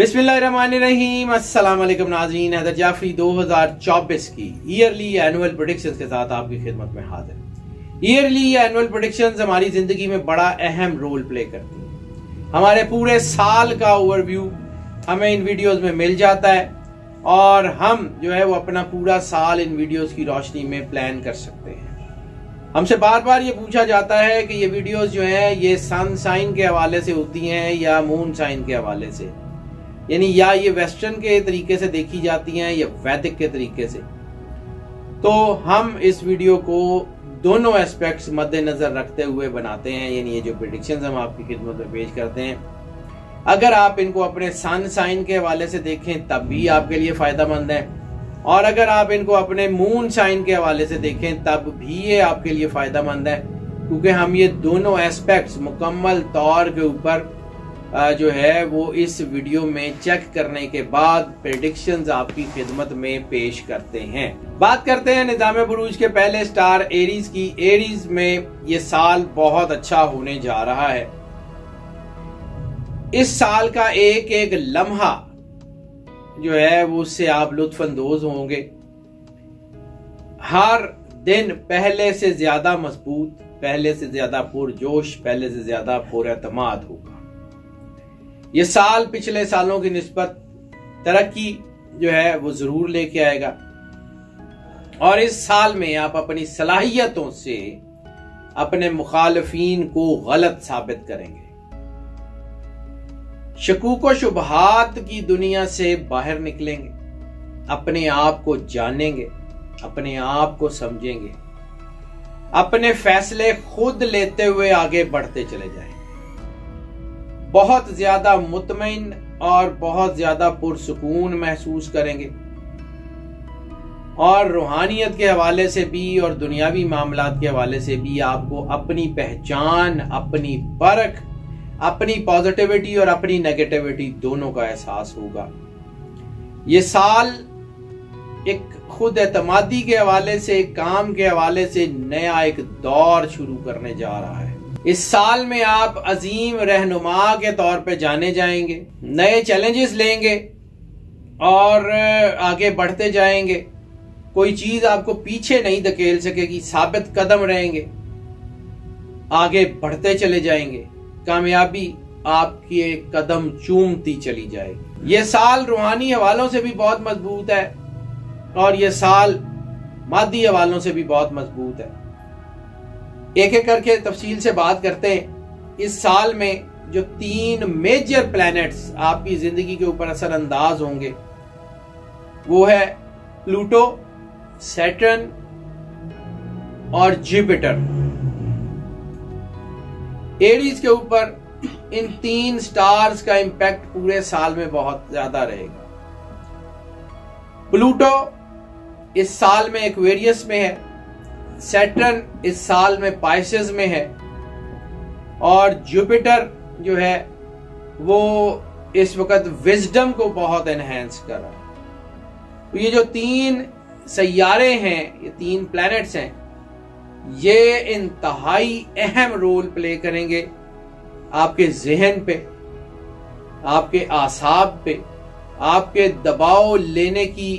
बिस्मिल्लाहिर्रहमानिर्रहीम। अस्सलाम वालेकुम हैदर जाफरी 2024 की ईयरली एनुअल प्रोडिक्शंस के साथ आपकी खिदमत में हाजिर। ईयरली एनुअल प्रोडिक्शंस हमारी ज़िंदगी में बड़ा अहम रोल प्ले करती है। हमारे पूरे साल का ओवरव्यू हमें इन वीडियोस में मिल जाता है और हम जो है वो अपना पूरा साल इन वीडियोस की रोशनी में प्लान कर सकते हैं। हमसे बार बार ये पूछा जाता है कि ये वीडियोस जो हैं, ये सन साइन के हवाले से होती हैं या मून साइन के हवाले से? यानी या ये वेस्टर्न के तरीके से देखी जाती हैं या वैदिक के तरीके से। तो हम इस वीडियो को दोनों एस्पेक्ट्स मद्देनजर रखते हुए बनाते हैं, यानी ये जो प्रिडिक्शन हम आपकी खिदमत में पेश करते हैं। अगर आप इनको अपने सन साइन के हवाले से देखें, तब भी आपके लिए फ़ायदा मंद है। और अगर आप इनको अपने मून साइन के हवाले से देखें, तब भी ये आपके लिए फ़ायदा मंद है, क्योंकि हम ये दोनों एस्पेक्ट्स मुकम्मल तौर के ऊपर जो है, वो इस वीडियो में चेक करने के बाद प्रेडिक्शंस आपकी खिदमत में पेश करते हैं। बात करते हैं निज़ाम बुरूज के पहले स्टार एरीज की। एरीज में ये साल बहुत अच्छा होने जा रहा है। इस साल का एक एक लम्हा जो है, वो उससे आप लुत्फानंदोज होंगे। हर दिन पहले से ज़्यादा मज़बूत, पहले से ज़्यादा पुरजोश, पहले से ज़्यादा पुरमाद होगा। ये साल पिछले सालों की नस्बत तरक्की जो है वो ज़रूर लेके आएगा। और इस साल में आप अपनी सलाहियतों से अपने मुखालफीन को गलत साबित करेंगे। शकूक शुबहात की दुनिया से बाहर निकलेंगे। अपने आप को जानेंगे, अपने आप को समझेंगे। अपने फैसले खुद लेते हुए आगे बढ़ते चले जाएँगे। बहुत ज़्यादा मुतमिन और बहुत ज़्यादा पुरसकून महसूस करेंगे। और रूहानियत के हवाले से भी और दुनियावी मामला के हवाले से भी आपको अपनी पहचान, अपनी परख, अपनी पॉजिटिविटी और अपनी नेगेटिविटी दोनों का एहसास होगा। ये साल एक खुद एतमादी के हवाले से, काम के हवाले से नया एक दौर शुरू करने जा रहा है। इस साल में आप अजीम रहनुमा के तौर पे जाने जाएँगे, नए चैलेंजेस लेंगे और आगे बढ़ते जाएँगे। कोई चीज़ आपको पीछे नहीं धकेल सकेगी, साबित कदम रहेंगे। आगे बढ़ते चले जाएँगे। कामयाबी आपकी एक कदम चूमती चली जाएगी। ये साल रूहानी हवालों से भी बहुत मज़बूत है और ये साल मादी हवालों से भी बहुत मज़बूत है। एक एक करके तफसील से बात करते हैं। इस साल में जो तीन मेजर प्लैनेट्स आपकी ज़िंदगी के ऊपर असरअंदाज होंगे, वो है प्लूटो, सैटर्न और जुपिटर। एरीज के ऊपर इन तीन स्टार्स का इंपैक्ट पूरे साल में बहुत ज़्यादा रहेगा। प्लूटो इस साल में एक्वेरियस में है। सैटर्न इस साल में पाइसेस में है। और जुपिटर जो है, वो इस वक्त विजडम को बहुत एनहेंस कर रहा है। तो ये जो तीन सैारे हैं, ये तीन प्लैनेट्स हैं, ये इंतहाई अहम रोल प्ले करेंगे आपके जहन पे, आपके आसाब पे, आपके दबाव लेने की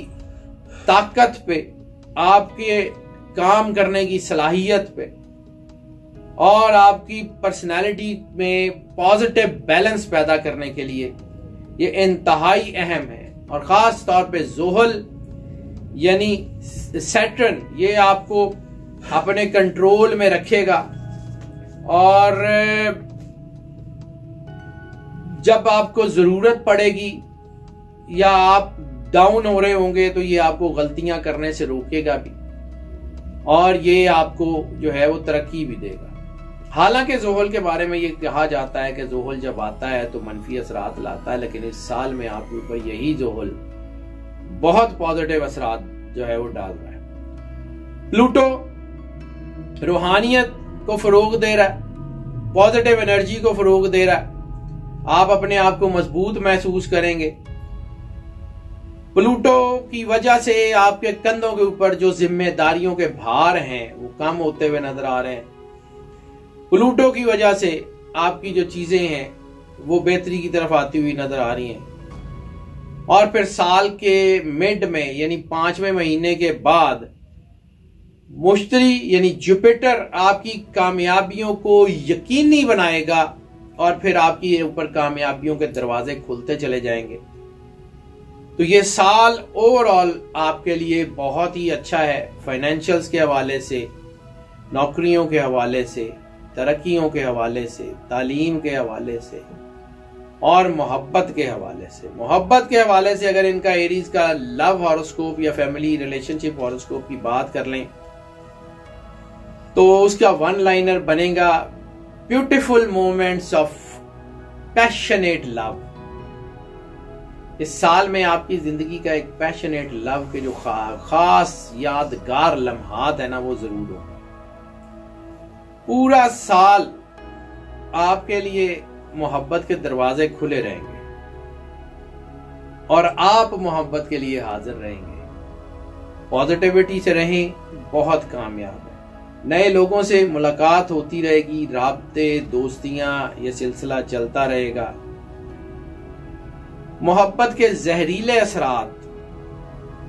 ताकत पे, आपके काम करने की सलाहियत पे और आपकी पर्सनालिटी में पॉजिटिव बैलेंस पैदा करने के लिए ये इंतहाई अहम है। और ख़ास तौर पे जोहल, यानी सैटर्न, ये आपको अपने कंट्रोल में रखेगा। और, जब आपको ज़रूरत पड़ेगी या आप डाउन हो रहे होंगे तो ये आपको गलतियाँ करने से रोकेगा भी। और ये आपको जो है वो तरक्की भी देगा। हालाँकि जोहल के बारे में ये कहा जाता है कि जोहल जब आता है तो मनफी असरात लाता है, लेकिन इस साल में आपके ऊपर यही जोहल बहुत पॉजिटिव असरात जो है वो डाल रहा है। प्लूटो रूहानियत को फरोग दे रहा है पॉजिटिव एनर्जी को फरोग दे रहा है। आप अपने आप को मज़बूत महसूस करेंगे। प्लूटो की वजह से आपके कंधों के ऊपर जो जिम्मेदारियों के भार हैं, वो कम होते हुए नज़र आ रहे हैं। प्लूटो की वजह से आपकी जो चीज़ें हैं, वो बेहतरी की तरफ़ आती हुई नज़र आ रही हैं। और फिर साल के मिड में, यानी पाँचवें महीने के बाद, मुश्तरी, यानी जुपिटर आपकी कामयाबियों को यकीनी बनाएगा और फिर आपकी ऊपर कामयाबियों के दरवाजे खुलते चले जाएँगे। तो ये साल ओवरऑल आपके लिए बहुत ही अच्छा है फाइनेंशियल्स के हवाले से, नौकरियों के हवाले से, तरक्कियों के हवाले से, तालीम के हवाले से, और मोहब्बत के हवाले से। मोहब्बत के हवाले से अगर इनका एरीज का लव हॉरोस्कोप या फैमिली रिलेशनशिप हॉरोस्कोप की बात कर लें तो उसका वन लाइनर बनेगा beautiful moments of passionate love इस साल में आपकी ज़िंदगी का एक पैशनेट लव के जो खा, खास यादगार लम्हात है ना वो ज़रूर हो पूरा साल आपके लिए मोहब्बत के दरवाजे खुले रहेंगे और आप मोहब्बत के लिए हाजिर रहेंगे। पॉजिटिविटी से रहें बहुत कामयाब है। नए लोगों से मुलाकात होती रहेगी रबते दोस्तियाँ ये सिलसिला चलता रहेगा। मोहब्बत के जहरीले असरात,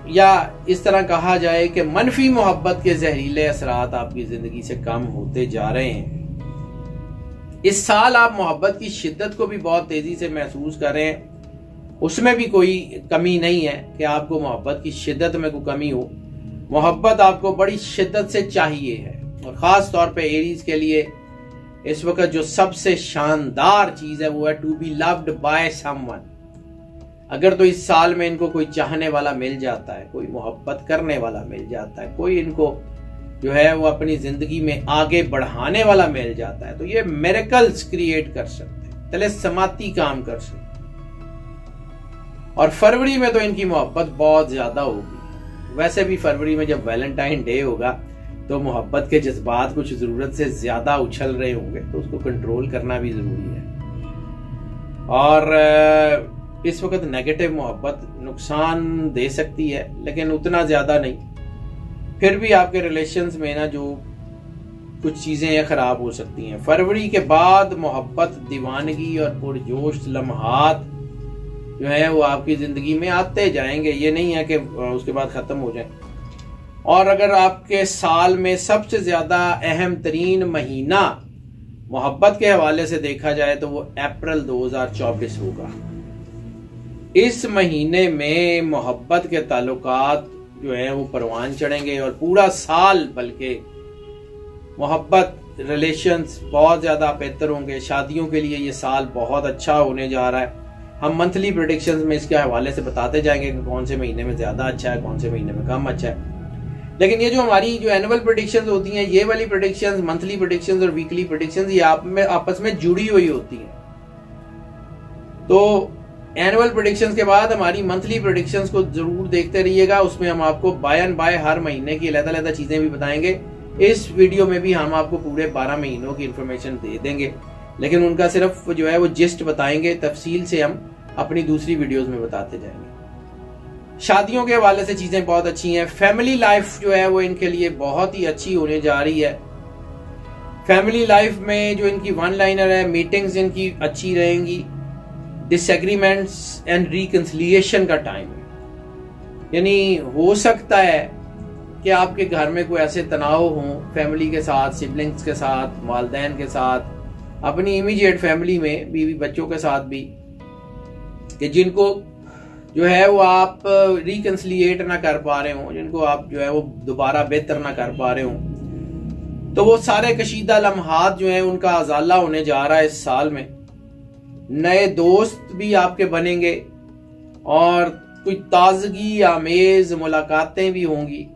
या इस तरह कहा जाए कि मनफी मोहब्बत के जहरीले असरात आपकी ज़िंदगी से कम होते जा रहे हैं। इस साल आप मोहब्बत की शिद्दत को भी बहुत तेज़ी से महसूस कर रहे हैं। उसमें भी कोई कमी नहीं है कि आपको मोहब्बत की शिद्दत में कोई कमी हो। मोहब्बत आपको बड़ी शिद्दत से चाहिए है। और ख़ास तौर पे एरीज के लिए इस वक्त जो सबसे शानदार चीज़ है, वो है to be loved by someone अगर तो इस साल में इनको कोई चाहने वाला मिल जाता है, कोई मोहब्बत करने वाला मिल जाता है, कोई इनको जो है वो अपनी ज़िंदगी में आगे बढ़ाने वाला मिल जाता है तो ये मेरेकल्स क्रिएट कर सकते हैं, तले समाती काम कर सकते और फरवरी में तो इनकी मोहब्बत बहुत ज़्यादा होगी। वैसे भी फरवरी में जब वैलेंटाइन डे होगा तो मोहब्बत के जज्बात कुछ ज़रूरत से ज़्यादा उछल रहे होंगे तो उसको कंट्रोल करना भी ज़रूरी है। और इस वक्त नेगेटिव मोहब्बत नुकसान दे सकती है, लेकिन उतना ज़्यादा नहीं। फिर भी आपके रिलेशन में ना जो कुछ चीज़ें खराब हो सकती हैं। फरवरी के बाद मोहब्बत, दीवानगी और पुरजोश लम्हात जो है, वो आपकी ज़िंदगी में आते जाएँगे। ये नहीं है कि उसके बाद खत्म हो जाए। और अगर आपके साल में सबसे ज़्यादा अहम तरीन महीना मोहब्बत के हवाले से देखा जाए तो वो अप्रैल 2024 होगा। इस महीने में मोहब्बत के ताल्लुकात जो है वो परवान चढ़ेंगे और पूरा साल बल्कि मोहब्बत रिलेशंस बहुत ज़्यादा बेहतर होंगे। शादियों के लिए ये साल बहुत अच्छा होने जा रहा है। हम मंथली प्रोडिक्शन में इसके हवाले से बताते जाएँगे कि कौन से महीने में ज़्यादा अच्छा है, कौन से महीने में कम अच्छा है। लेकिन ये जो हमारी जो एनुअल प्रोडिक्शन होती हैं, ये वाली प्रोडिक्शन मंथली प्रोडिक्शन और वीकली प्रोडिक्शन ये आप में, आपस में जुड़ी हुई होती हैं। तो एनुअल प्रोडिक्शन के बाद हमारी मंथली प्रोडिक्शन को ज़रूर देखते रहिएगा। उसमें हम आपको बाय एंड बाय हर महीने की अलग अलग चीज़ें भी बताएँगे। इस वीडियो में भी हम आपको पूरे 12 महीनों की इन्फॉर्मेशन दे देंगे। लेकिन उनका सिर्फ़ जो है वो जिस्ट बताएँगे। तफसील से हम अपनी दूसरी वीडियोस में बताते जाएँगे। शादियों के हवाले से चीज़ें बहुत अच्छी हैं। फैमिली लाइफ जो है वो इनके लिए बहुत ही अच्छी होने जा रही है। फैमिली लाइफ में जो इनकी वन लाइनर है मीटिंग्स इनकी अच्छी रहेंगी। डिसएग्रीमेंट्स एंड रिकन्सिलियेशन का टाइम है। यानी हो सकता है कि आपके घर में कोई ऐसे तनाव हो फैमिली के साथ सिबलिंग्स के साथ, वालदेन के साथ, अपनी इमीडिएट फैमिली में बीवी बच्चों के साथ भी, कि जिनको जो है वो आप रिकन्सिलिएट ना कर पा रहे हो, जिनको आप जो है वो दोबारा बेहतर ना कर पा रहे हो। तो वो सारे कशीदा लम्हात जो है, उनका अजाला होने जा रहा है इस साल में। नए दोस्त भी आपके बनेंगे और कुछ ताजगी आमेज मुलाकातें भी होंगी।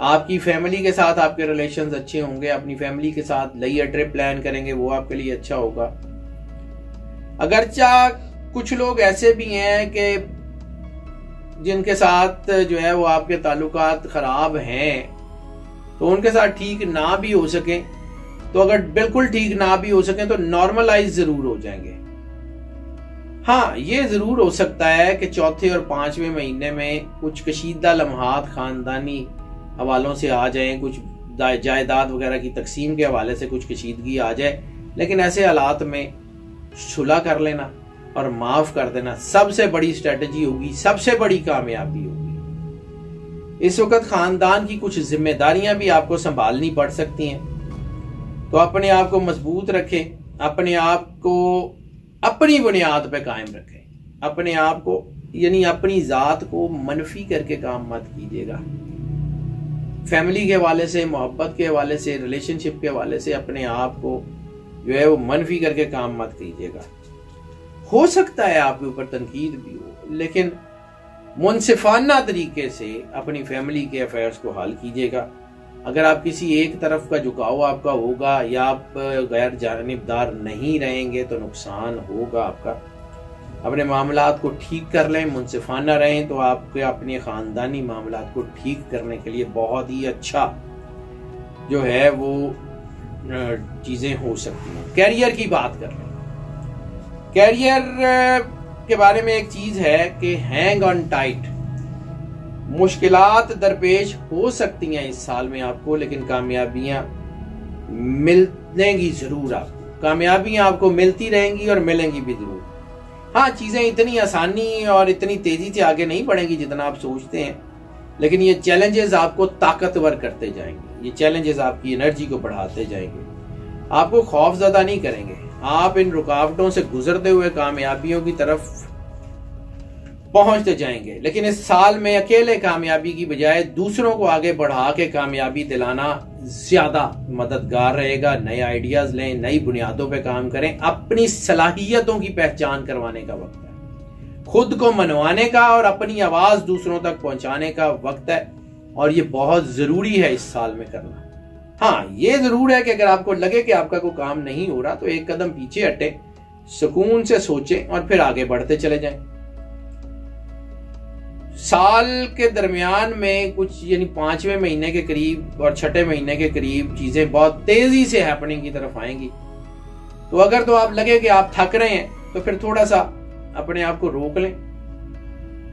आपकी फैमिली के साथ आपके रिलेशन अच्छे होंगे, अपनी फैमिली के साथ लई ट्रिप प्लान करेंगे, वो आपके लिए अच्छा होगा। अगरचा कुछ लोग ऐसे भी हैं कि जिनके साथ जो है वो आपके ताल्लुकात खराब हैं तो उनके साथ ठीक ना भी हो सके। तो अगर बिल्कुल ठीक ना भी हो सके तो नॉर्मलाइज ज़रूर हो जाएँगे। हाँ ये ज़रूर हो सकता है कि चौथे और पाँचवें महीने में कुछ कशीदा लम्हात खानदानी हवालों से आ जाएँ, कुछ जायदाद वगैरह की तकसीम के हवाले से कुछ कशीदगी आ जाए, लेकिन ऐसे हालात में सुलह कर लेना और माफ़ कर देना सबसे बड़ी स्ट्रेटजी होगी, सबसे बड़ी कामयाबी होगी। इस वक्त खानदान की कुछ जिम्मेदारियाँ भी आपको संभालनी पड़ सकती हैं। तो अपने आप को मज़बूत रखें, अपने आप को अपनी बुनियाद पे कायम रखें। अपने आप को, यानी अपनी जात को मनफी करके काम मत कीजिएगा। फैमिली के हवाले से, मोहब्बत के हवाले से, रिलेशनशिप के हवाले से अपने आप को जो है वो मनफी करके काम मत कीजिएगा। हो सकता है आपके ऊपर तनकीद भी हो, लेकिन मुनसिफाना तरीके से अपनी फैमिली के अफेयर्स को हल कीजिएगा। अगर आप किसी एक तरफ़ का झुकाव आपका होगा या आप गैर जानबदार नहीं रहेंगे तो नुकसान होगा आपका। अपने मामला को ठीक कर लें, मुनसिफाना रहें तो आपके अपने ख़ानदानी मामला को ठीक करने के लिए बहुत ही अच्छा जो है वो चीज़ें हो सकती हैं। कैरियर की बात कर लें। कैरियर के बारे में एक चीज़ है कि हैंग ऑन टाइट मुश्किलात दरपेश हो सकती हैं इस साल में आपको, लेकिन कामयाबियाँ मिलेंगी ज़रूर आपको कामयाबियाँ आपको मिलती रहेंगी और मिलेंगी भी ज़रूर। हाँ चीज़ें इतनी आसानी और इतनी तेज़ी से आगे नहीं बढ़ेंगी जितना आप सोचते हैं, लेकिन ये चैलेंजेस आपको ताकतवर करते जाएँगे। ये चैलेंजेस आपकी एनर्जी को बढ़ाते जाएँगे। आपको खौफ ज़्यादा नहीं करेंगे। आप इन रुकावटों से गुजरते हुए कामयाबियों की तरफ़ पहुँचते जाएँगे। लेकिन इस साल में अकेले कामयाबी की बजाय दूसरों को आगे बढ़ा के कामयाबी दिलाना ज़्यादा मददगार रहेगा। नए आइडियाज़ लें, नई बुनियादों पे काम करें। अपनी सलाहियतों की पहचान करवाने का वक्त है। खुद को मनवाने का और अपनी आवाज़ दूसरों तक पहुँचाने का वक्त है और ये बहुत ज़रूरी है इस साल में करना। हाँ ये ज़रूर है कि अगर आपको लगे कि आपका कोई काम नहीं हो रहा तो एक कदम पीछे हटे, सुकून से सोचें और फिर आगे बढ़ते चले जाएँ। साल के दरमियान में कुछ, यानी पाँचवें महीने के करीब और छठे महीने के करीब चीज़ें बहुत तेज़ी से हैपनिंग की तरफ़ आएँगी। तो अगर तो आप लगे कि आप थक रहे हैं तो फिर थोड़ा सा अपने आप को रोक लें,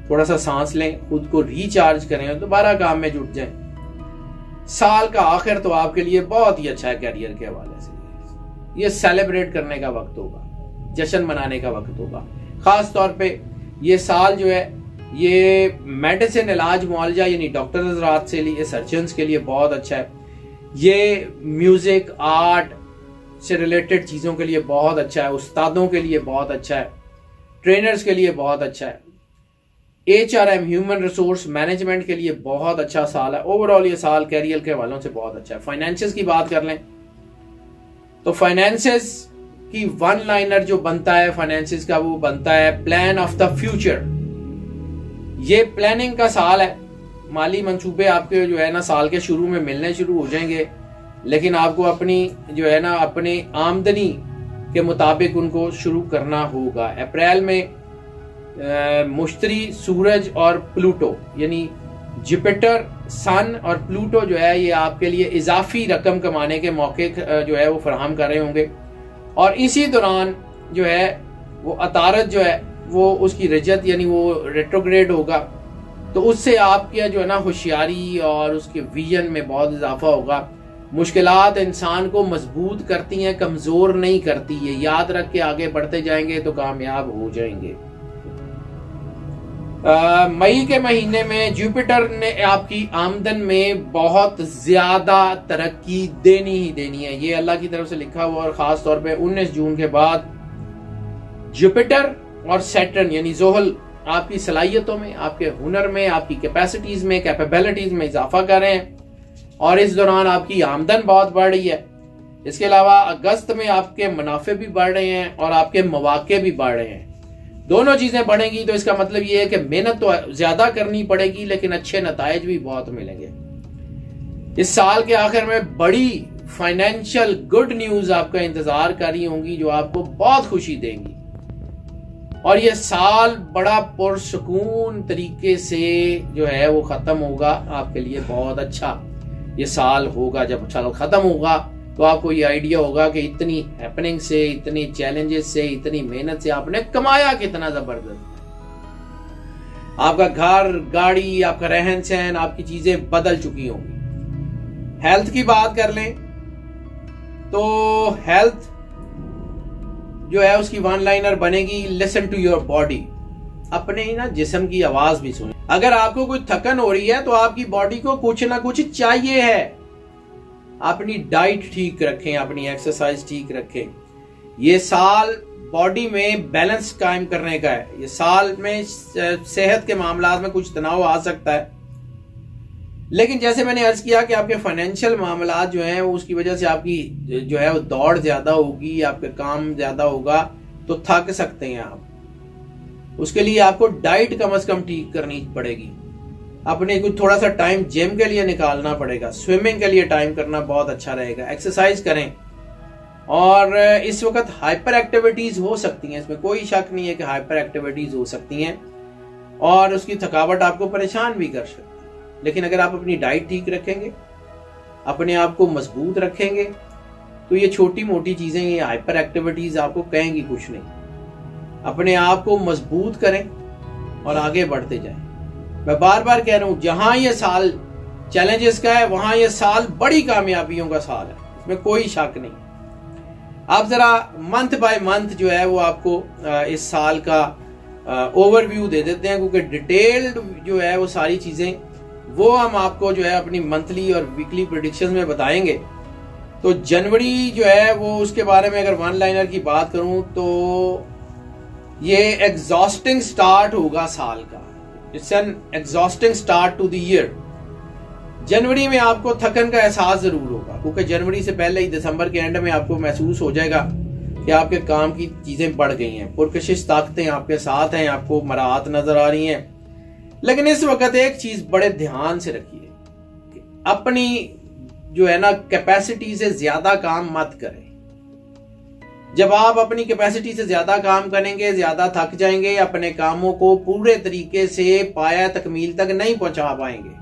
थोड़ा सा सांस लें, खुद को रिचार्ज करें दोबारा काम में जुट जाएँ। साल का आखिर तो आपके लिए बहुत ही अच्छा है कैरियर के हवाले से ये सेलिब्रेट करने का वक्त होगा, जश्न मनाने का वक्त होगा। खास तौर पे ये साल जो है ये मेडिसिन इलाज मुआवजा, यानी डॉक्टर हजरात से लिए सर्जन के लिए बहुत अच्छा है। ये म्यूज़िक, आर्ट से रिलेटेड चीज़ों के लिए बहुत अच्छा है। उस्तादों के लिए बहुत अच्छा है। ट्रेनर्स के लिए बहुत अच्छा है। H R M human resource management के लिए बहुत अच्छा साल है। ओवरऑल ये साल कैरियर के वालों से बहुत अच्छा है। फाइनेंशियस की बात कर लें तो फाइनेंसिस की वन लाइनर जो बनता है फाइनेंसिस का वो बनता है, प्लान ऑफ़ द फ्यूचर। ये प्लानिंग का साल है। माली मंसूबे आपके जो है ना, साल के शुरू में मिलने शुरू हो जाएँगे। लेकिन आपको अपनी जो है ना, अपनी आमदनी के मुताबिक उनको शुरू करना होगा। अप्रैल में मुश्तरी, सूरज और प्लूटो, यानी जुपिटर, सन और प्लूटो जो है, ये आपके लिए इजाफी रकम कमाने के मौके जो है वो फराहम कर रहे होंगे। और इसी दौरान जो है, वो अतारत जो है वो उसकी रजत, यानी वो रेट्रोग्रेड होगा तो उससे आपके जो है ना होशियारी और उसके विजन में बहुत इजाफा होगा। मुश्किलात इंसान को मज़बूत करती हैं, कमज़ोर नहीं करती है याद रख के आगे बढ़ते जाएँगे तो कामयाब हो जाएँगे। मई के महीने में जुपिटर ने आपकी आमदन में बहुत ज़्यादा तरक्की देनी ही देनी है। ये अल्लाह की तरफ़ से लिखा हुआ और खास तौर पे 19 जून के बाद जुपिटर और सैटर्न यानी जोहल आपकी सलाहियतों में, आपके हुनर में, आपकी कैपेसिटीज में कैपेबिलिटीज में इजाफा कर रहे हैं। और इस दौरान आपकी आमदन बहुत बढ़ रही है। इसके अलावा अगस्त में आपके मुनाफे भी बढ़ रहे हैं और आपके मौाक़े भी बढ़ रहे हैं। दोनों चीज़ें बढ़ेंगी तो इसका मतलब ये है कि मेहनत तो ज़्यादा करनी पड़ेगी, लेकिन अच्छे नतज भी बहुत मिलेंगे। इस साल के आखिर में बड़ी फाइनेंशियल गुड न्यूज़ आपका इंतज़ार कर रही होंगी, जो आपको बहुत खुशी देंगी। और ये साल बड़ा पुरसकून तरीके से जो है वो खत्म होगा आपके लिए बहुत अच्छा। ये साल होगा, जब साल खत्म होगा तो आपको ये आइडिया होगा कि इतनी हैपनिंग से, इतनी चैलेंजेस से, इतनी मेहनत से आपने कमाया कितना ज़बरदस्त। आपका घर, गाड़ी, आपका रहन सहन, आपकी चीज़ें बदल चुकी होंगी। हेल्थ की बात कर लें तो हेल्थ जो है उसकी वन लाइनर बनेगी लिसन टू योर बॉडी अपने ही ना जिसम की आवाज़ भी सुने। अगर आपको कोई थकन हो रही है तो आपकी बॉडी को कुछ ना कुछ चाहिए है। अपनी डाइट ठीक रखें, अपनी एक्सरसाइज ठीक रखें। ये साल बॉडी में बैलेंस कायम करने का है। ये साल में सेहत के मामला में कुछ तनाव आ सकता है। लेकिन जैसे मैंने अर्ज़ किया कि आपके फाइनेंशियल मामला जो हैं उसकी वजह से आपकी जो है, वो दौड़ ज़्यादा होगी, आपके काम ज़्यादा होगा तो थक सकते हैं आप। उसके लिए आपको डाइट कम अज कम ठीक करनी पड़ेगी। अपने कुछ थोड़ा सा टाइम जिम के लिए निकालना पड़ेगा स्विमिंग के लिए टाइम करना बहुत अच्छा रहेगा एक्सरसाइज करें। और इस वक्त हाइपर एक्टिविटीज़ हो सकती हैं, इसमें कोई शक नहीं है कि हाइपर एक्टिविटीज़ हो सकती हैं, और उसकी थकावट आपको परेशान भी कर सकती है लेकिन अगर आप अपनी डाइट ठीक रखेंगे, अपने आप को मज़बूत रखेंगे तो ये छोटी मोटी चीज़ें, ये हाइपर एक्टिविटीज़ आपको कहेंगी कुछ नहीं। अपने आप को मज़बूत करें और आगे बढ़ते जाएँ। मैं बार बार कह रहा हूँ, जहाँ ये साल चैलेंजेस का है, वहाँ ये साल बड़ी कामयाबियों का साल है। इसमें कोई शक नहीं। आप जरा मंथ बाय मंथ जो है, वो आपको इस साल का ओवरव्यू दे देते हैं, क्योंकि डिटेल्ड जो है, वो सारी चीज़ें वो हम आपको जो है अपनी मंथली और वीकली प्रोडिक्शन में बताएँगे। तो जनवरी जो है वो उसके बारे में अगर वन लाइनर की बात करूँ तो ये एग्जॉस्टिंग स्टार्ट होगा साल का। It's an exhausting start to year जनवरी में आपको थकन का एहसास ज़रूर होगा, क्योंकि जनवरी से पहले ही दिसंबर के एंड में आपको महसूस हो जाएगा कि आपके काम की चीज़ें बढ़ गई हैं। पुरकशिश ताकतें आपके साथ हैं, आपको मराहत नज़र आ रही हैं। लेकिन इस वक्त एक चीज़ बड़े ध्यान से रखिए अपनी जो है ना कैपेसिटी से ज़्यादा काम मत करें। जब आप अपनी कैपेसिटी से ज़्यादा काम करेंगे, ज़्यादा थक जाएँगे, अपने कामों को पूरे तरीके से पाया तकमील तक नहीं पहुँचा पाएँगे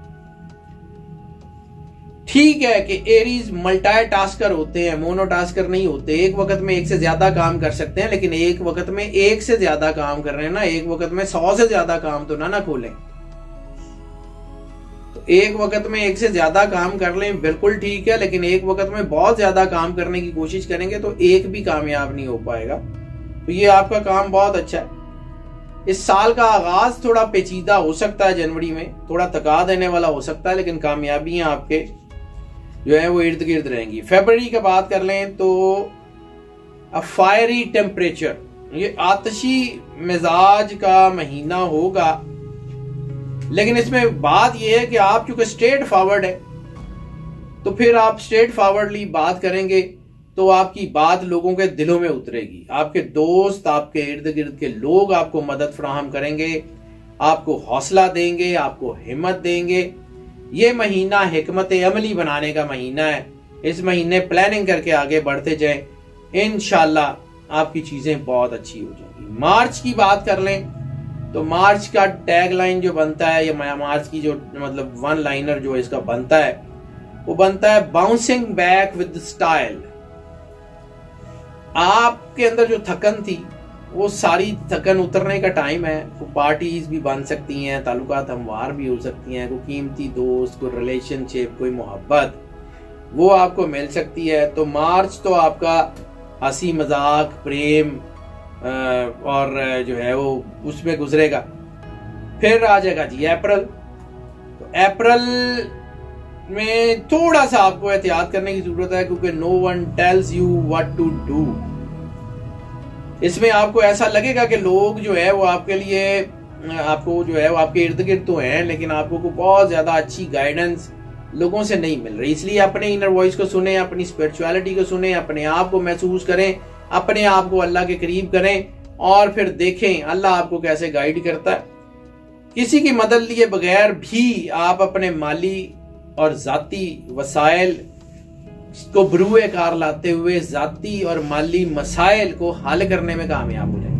ठीक है कि एरीज मल्टाई टास्कर होते हैं मोनो टास्कर नहीं होते, एक वक्त में एक से ज़्यादा काम कर सकते हैं, लेकिन एक वक्त में एक से ज़्यादा काम कर रहे हैं ना, एक वक्त में सौ से ज़्यादा काम तो ना ना खोलें। तो एक वक्त में एक से ज़्यादा काम कर लें, बिल्कुल ठीक है, लेकिन एक वक्त में बहुत ज़्यादा काम करने की कोशिश करेंगे तो एक भी कामयाब नहीं हो पाएगा। तो ये आपका काम बहुत अच्छा है। इस साल का आगाज़ थोड़ा पेचीदा हो सकता है जनवरी में, थोड़ा थका देने वाला हो सकता है, लेकिन कामयाबियाँ आपके। जो है वो इर्द गिर्द रहेंगी। फेबररी की बात कर लें तो फायरी टेम्परेचर ये आतशी मिजाज का महीना होगा। लेकिन इसमें बात यह है कि आप चूँकि स्ट्रेट फॉरवर्ड है तो फिर आप स्ट्रेट फॉरवर्डली बात करेंगे तो आपकी बात लोगों के दिलों में उतरेगी। आपके दोस्त, आपके इर्द गिर्द के लोग आपको मदद फ्राहम करेंगे, आपको हौसला देंगे, आपको हिम्मत देंगे। ये महीना हिकमत अमली बनाने का महीना है। इस महीने प्लानिंग करके आगे बढ़ते जाए। इनशाला आपकी चीज़ें बहुत अच्छी हो जाएँगी। मार्च की बात कर लें तो मार्च का टैग लाइन जो बनता है, या मार्च की जो मतलब वन लाइनर जो इसका बनता है, वो बनता है बाउंसिंग बैक विद स्टाइल आपके अंदर जो थकन थी वो सारी थकन उतरने का टाइम है। वो पार्टीज़ भी बन सकती हैं ताल्लुकात हमवार भी हो सकती हैं, कोई कीमती दोस्त, कोई रिलेशनशिप कोई मोहब्बत, वो आपको मिल सकती है। तो मार्च तो आपका हँसी मज़ाक, प्रेम और जो है वो उसमें गुजरेगा। फिर आ जाएगा जी अप्रैल। तो अप्रैल में थोड़ा सा आपको एहतियात करने की ज़रूरत है, क्योंकि no one tells you what to do इसमें आपको ऐसा लगेगा कि लोग जो है वो आपके लिए, आपको जो है वो आपके इर्द गिर्द तो हैं, लेकिन आपको को बहुत ज़्यादा अच्छी गाइडेंस लोगों से नहीं मिल रही। इसलिए अपने इनर वॉइस को सुने, अपनी स्पिरिचुअलिटी को सुने, अपने आप को महसूस करें, अपने आप को अल्लाह के करीब करें और फिर देखें अल्लाह आपको कैसे गाइड करता है। किसी की मदद लिए बगैर भी आप अपने माली और जाती वसाइल को बरूए कार लाते हुए जाती और माली मसाइल को हल करने में कामयाब हो जाएँगे।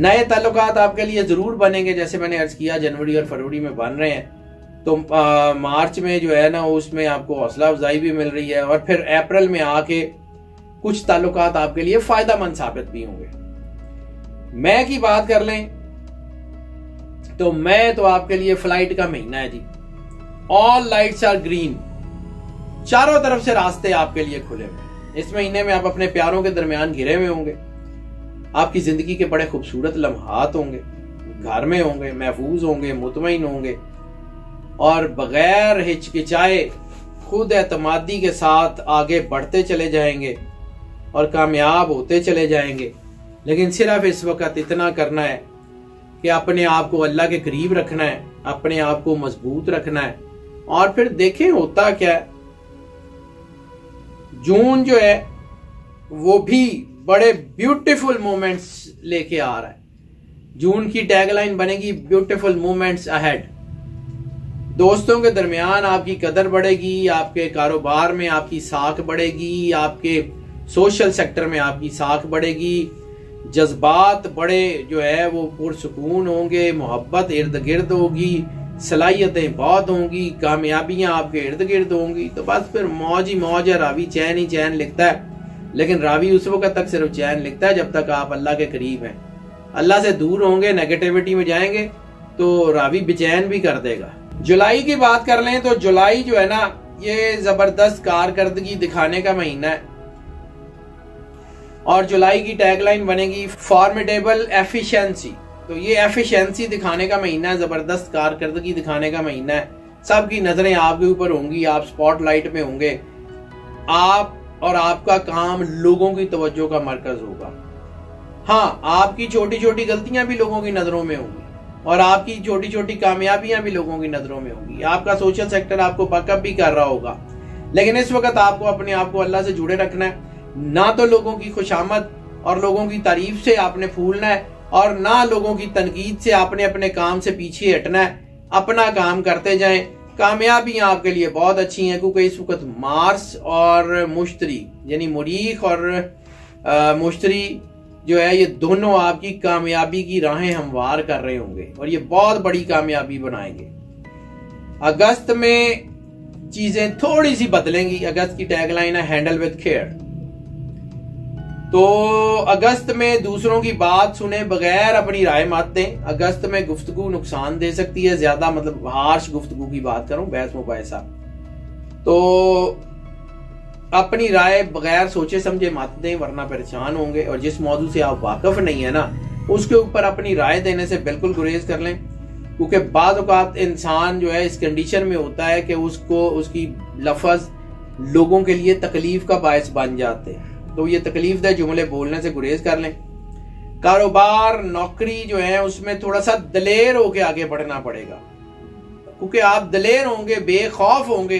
नए ताल्लुकात आपके लिए ज़रूर बनेंगे जैसे मैंने अर्ज़ किया जनवरी और फरवरी में बन रहे हैं। तो आ, मार्च में जो है ना उसमें आपको हौसला अफजाई भी मिल रही है और फिर अप्रैल में आके कुछ ताल्लुकात आपके लिए फ़ायदा मंद साबित भी होंगे। मैं की बात कर लें तो मैं तो आपके लिए फ़्लाइट का महीना है जी। ऑल लाइट्स आर ग्रीन चारों तरफ़ से रास्ते आपके लिए खुले हुए इस महीने में आप अपने प्यारों के दरमियान घिरे हुए होंगे। आपकी ज़िंदगी के बड़े खूबसूरत लम्हात होंगे। घर में होंगे, महफूज होंगे मुतमिन होंगे। और बगैर हिचकिचाए, खुद एतमादी के साथ आगे बढ़ते चले जाएँगे और कामयाब होते चले जाएँगे। लेकिन सिर्फ़ इस वक्त इतना करना है कि अपने आप को अल्लाह के करीब रखना है, अपने आप को मज़बूत रखना है। और फिर देखें होता क्या है। जून जो है, वो भी बड़े ब्यूटीफुल मोमेंट्स लेके आ रहा है। जून की टैगलाइन बनेगी ब्यूटीफुल मोमेंट्स अहेड दोस्तों के दरमियान आपकी कदर बढ़ेगी, आपके कारोबार में आपकी साख बढ़ेगी, आपके सोशल सेक्टर में आपकी साख बढ़ेगी। जज्बात बड़े जो है, वो पुरसकून होंगे, मोहब्बत इर्द गिर्द होगी। सलाहियतें बहुत होंगी, कामयाबियाँ आपके इर्द गिर्द होंगी तो बस फिर मौज ही मौज है, रावी चैन ही चैन लिखता है। लेकिन रावी उस वक्त तक सिर्फ़ चैन लिखता है जब तक आप अल्लाह के करीब हैं। अल्लाह से दूर होंगे नेगेटिविटी में जाएँगे तो रावी बेचैन भी कर देगा। जुलाई की बात कर लें तो जुलाई जो है ना, ये ज़बरदस्त कारकर्दगी दिखाने का महीना है। और जुलाई की टैगलाइन बनेगी फॉर्मेडेबल एफिशिएंसी तो ये एफिशिएंसी दिखाने का महीना है, ज़बरदस्त कारकर्दगी दिखाने का महीना है। सबकी नज़रें आपके ऊपर होंगी, आप स्पॉटलाइट में होंगे। आप और आपका काम लोगों की तवज्जो का मरकज होगा। हाँ आपकी छोटी छोटी गलतियाँ भी लोगों की नज़रों में होंगी और आपकी छोटी छोटी कामयाबियाँ भी लोगों की नज़रों में होंगी। आपका सोशल सेक्टर आपको बकअप भी कर रहा होगा। लेकिन इस वक्त आपको अपने आप को अल्लाह से जुड़े रखना है। ना तो लोगों की खुशामद और लोगों की तारीफ़ से आपने फूलना है और ना लोगों की तनकीद से आपने अपने काम से पीछे हटना है। अपना काम करते जाए। कामयाबियाँ आपके लिए बहुत अच्छी हैं, क्योंकि इस वक्त मार्स और मुश्तरी, यानी मुरीख और मुश्तरी जो है, ये दोनों आपकी कामयाबी की राहें हमवार कर रहे होंगे और ये बहुत बड़ी कामयाबी बनाएँगे। अगस्त में चीज़ें थोड़ी सी बदलेंगी। अगस्त की टैगलाइन है हैंडल विद केयर तो अगस्त में दूसरों की बात सुने बगैर अपनी राय मत दें अगस्त में गुफ्तगु नुकसान दे सकती है, ज़्यादा मतलब हार्श गुफ्तगु की बात करूँ बहस मुबासा तो अपनी राय बगैर सोचे समझे मत दें वरना परेशान होंगे, और जिस मौजू से आप वाकफ नहीं है ना, उसके ऊपर अपनी राय देने से बिल्कुल गुरेज कर लें, क्योंकि बाद इंसान जो है इस कंडीशन में होता है कि उसको, उसकी लफज लोगों के लिए तकलीफ़ का बायस बन जाते हैं। तो ये तकलीफ़ दह जुमले बोलने से गुरेज कर लें। कारोबार, नौकरी जो है, उसमें थोड़ा सा दलेर होके आगे बढ़ना पड़ेगा। क्योंकि आप दलेर होंगे, बेखौफ होंगे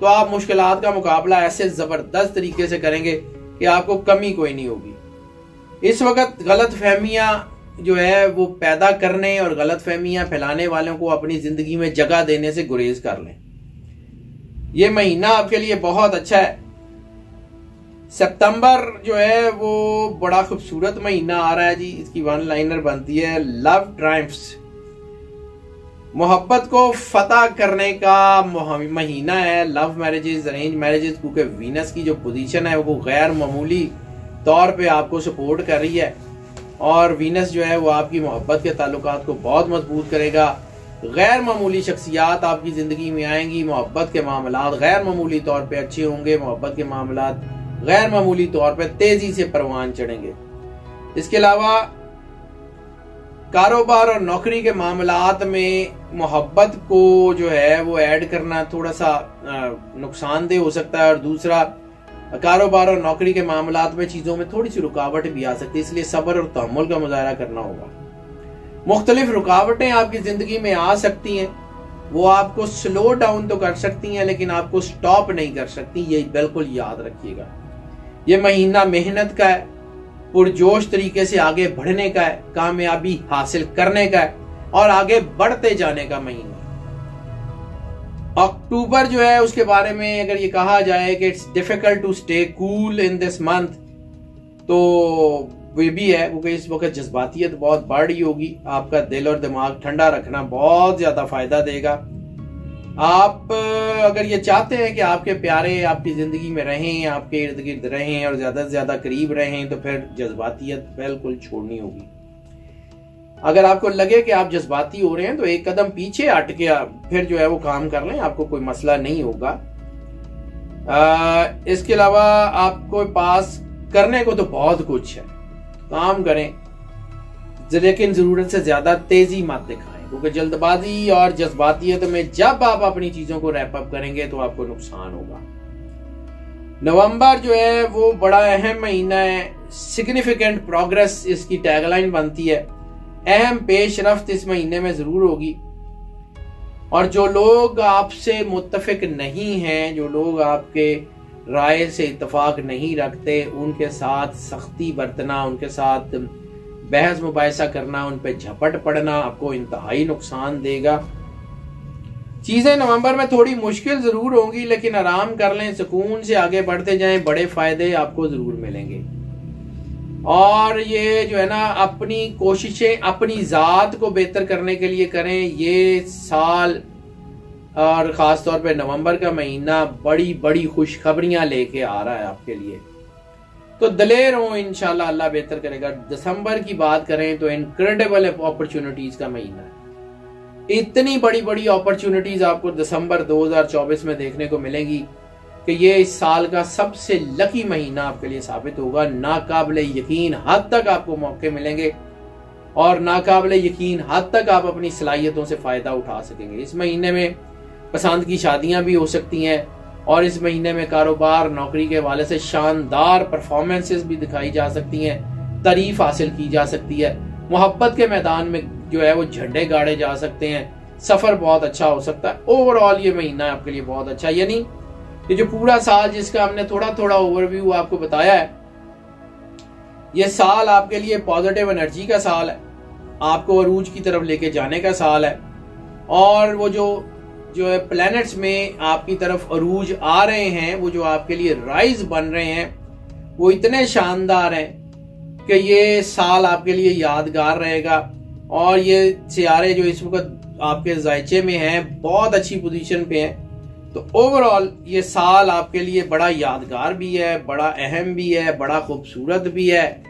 तो आप मुश्किल का मुकाबला ऐसे ज़बरदस्त तरीके से करेंगे कि आपको कमी कोई नहीं होगी। इस वक्त गलत फहमियाँ जो है, वो पैदा करने और गलत फहमियाँ फैलाने वालों को अपनी ज़िंदगी में जगह देने से गुरेज कर लें। ये महीना आपके लिए बहुत अच्छा है। सितंबर जो है वो बड़ा खूबसूरत महीना आ रहा है जी। इसकी वन लाइनर बनती है लव ट्राइम्स मोहब्बत को फतह करने का महीना है। लव मैरिजेज अरेंज मैरिजेस क्योंकि वीनस की जो पोजीशन है वो गैर मामूली तौर पे आपको सपोर्ट कर रही है। और वीनस जो है वो आपकी मोहब्बत के ताल्लुक को बहुत मज़बूत करेगा। गैर मामूली शख्सियात आपकी ज़िंदगी में आएँगी। मोहब्बत के मामला गैर मामूली तौर पर अच्छे होंगे। मोहब्बत के मामला गैर मामूली तौर पर तेज़ी से परवान चढ़ेंगे। इसके अलावा, कारोबार और नौकरी के मामलात में मोहब्बत को जो है, वो ऐड करना थोड़ा सा नुकसानदेह हो सकता है। और दूसरा, कारोबार और नौकरी के मामलात में चीज़ों में थोड़ी सी रुकावट भी आ सकती है, इसलिए सबर और तहमुल का मुजाहरा करना होगा। मुख्तलिफ़ रुकावटें आपकी ज़िंदगी में आ सकती हैं। वो आपको स्लो डाउन तो कर सकती हैं, लेकिन आपको स्टॉप नहीं कर सकती, ये बिल्कुल याद रखिएगा। ये महीना मेहनत का है, पुरजोश तरीके से आगे बढ़ने का है, कामयाबी हासिल करने का है और आगे बढ़ते जाने का महीना अक्टूबर जो है, उसके बारे में अगर ये कहा जाए कि it's difficult to stay cool in this month तो वे भी है क्योंकि इस वक्त जज्बातियत बहुत बढ़ रही होगी, आपका दिल और दिमाग ठंडा रखना बहुत ज़्यादा फ़ायदा देगा। आप अगर ये चाहते हैं कि आपके प्यारे आपकी ज़िंदगी में रहें आपके इर्द गिर्द रहें और ज़्यादा से ज़्यादा करीब रहें तो फिर जज्बातियत बिल्कुल छोड़नी होगी। अगर आपको लगे कि आप जज्बाती हो रहे हैं तो एक कदम पीछे हट के फिर जो है वो काम कर लें आपको कोई मसला नहीं होगा। आ, इसके अलावा आपको पास करने को तो बहुत कुछ है। काम करें लेकिन ज़रूरत से ज़्यादा तेज़ी मत दिखाएँ। क्योंकि जल्दबाजी और जज्बातियत में जब आप अपनी चीज़ों को रैप अप करेंगे तो आपको नुकसान होगा। नवंबर जो है, वो बड़ा अहम महीना है। सिग्निफिकेंट प्रोग्रेस इसकी टैगलाइन बनती है। अहम पेश रफ्त इस महीने में ज़रूर होगी। और जो लोग आपसे मुतफिक नहीं हैं, जो लोग आपके राय से इतफाक नहीं रखते, उनके साथ सख्ती बरतना, उनके साथ बहस मुबासा करना, उन पर झपट पड़ना आपको इंतहाई नुकसान देगा। चीज़ें नवंबर में थोड़ी मुश्किल ज़रूर होंगी, लेकिन आराम कर लें, सुकून से आगे बढ़ते जाएँ, बड़े फ़ायदे आपको ज़रूर मिलेंगे। और ये जो है ना, अपनी कोशिशें अपनी ज़ात को बेहतर करने के लिए करें। ये साल, और ख़ास तौर पे नवंबर का महीना बड़ी बड़ी खुशखबरियाँ लेके आ रहा है आपके लिए। तो दलेर हो इनशाला अल्लाह बेहतर करेगा। दिसंबर की बात करें तो इनक्रेडिबल अपॉर्चुनिटीज़ का महीना है। इतनी बड़ी बड़ी अपॉर्चुनिटीज़ आपको दिसंबर 2024 में देखने को मिलेंगी कि ये इस साल का सबसे लकी महीना आपके लिए साबित होगा। नाकाबले यकीन हद तक आपको मौके मिलेंगे और नाकाबले यकीन हद तक आप अपनी सलाहियतों से फ़ायदा उठा सकेंगे। इस महीने में पसंद की शादियाँ भी हो सकती हैं। और इस महीने में कारोबार, नौकरी के हवाले से शानदार परफॉर्मेंसेस भी दिखाई जा सकती हैं, तारीफ़ हासिल की जा सकती है। मोहब्बत के मैदान में जो है वो झंडे गाड़े जा सकते हैं। सफ़र बहुत अच्छा हो सकता है। ओवरऑल ये महीना आपके लिए बहुत अच्छा यानी ये जो पूरा साल जिसका हमने थोड़ा थोड़ा ओवरव्यू आपको बताया है, ये साल आपके लिए पॉजिटिव एनर्जी का साल है। आपको अरूज की तरफ़ लेके जाने का साल है। और वो जो जो है प्लैनेट्स में आपकी तरफ़ अरूज आ रहे हैं, वो जो आपके लिए राइज बन रहे हैं, वो इतने शानदार हैं कि ये साल आपके लिए यादगार रहेगा। और ये सियारे जो इस वक्त आपके जायचे में हैं, बहुत अच्छी पोजीशन पे हैं। तो ओवरऑल ये साल आपके लिए बड़ा यादगार भी है, बड़ा अहम भी है, बड़ा खूबसूरत भी है।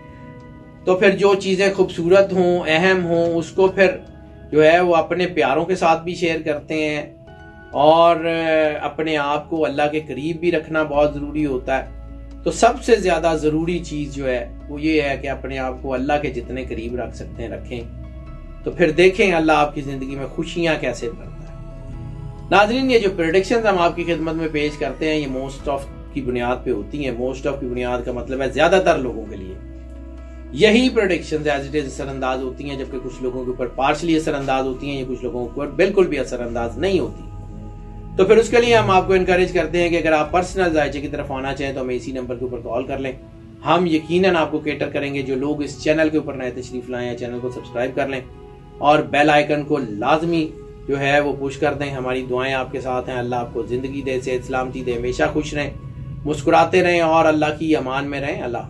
तो फिर जो चीज़ें खूबसूरत हों, अहम हों, उसको फिर जो है वो अपने प्यारों के साथ भी शेयर करते हैं। और अपने आप को अल्लाह के करीब भी रखना बहुत ज़रूरी होता है। तो सबसे ज़्यादा ज़रूरी चीज़ जो है, वो ये है कि अपने आप को अल्लाह के जितने करीब रख सकते हैं, रखें। तो फिर देखें अल्लाह आपकी ज़िंदगी में खुशियाँ कैसे भरता है। नाजरीन, ये जो प्रोडिक्शन हम आपकी खिदमत में पेश करते हैं, ये मोस्ट ऑफ़ की बुनियाद पे होती हैं। मोस्ट ऑफ़ की बुनियाद का मतलब है ज़्यादातर लोगों के लिए। यही प्रोडिक्शन एज इट इज़ असरअंदाज होती हैं, जबकि कुछ लोगों के ऊपर पार्शली असरअंदाज होती हैं, या कुछ लोगों के ऊपर बिल्कुल भी असरअंदाज नहीं होती। तो फिर उसके लिए हम आपको इनकरेज करते हैं कि अगर आप पर्सनल जायचे की तरफ़ आना चाहें तो हमें इसी नंबर के ऊपर कॉल कर लें। हम यकीनन आपको केटर करेंगे जो लोग इस चैनल के ऊपर नए तशरीफ़ लाए चैनल को सब्सक्राइब कर लें। और बेल आइकन को लाजमी जो है वो पुश कर दें। हमारी दुआएँ आपके साथ हैं। अल्लाह आपको ज़िंदगी दे, सेहत, सलामती दे। हमेशा खुश रहें, मुस्कुराते रहें और अल्लाह की अमान में रहें। अल्लाह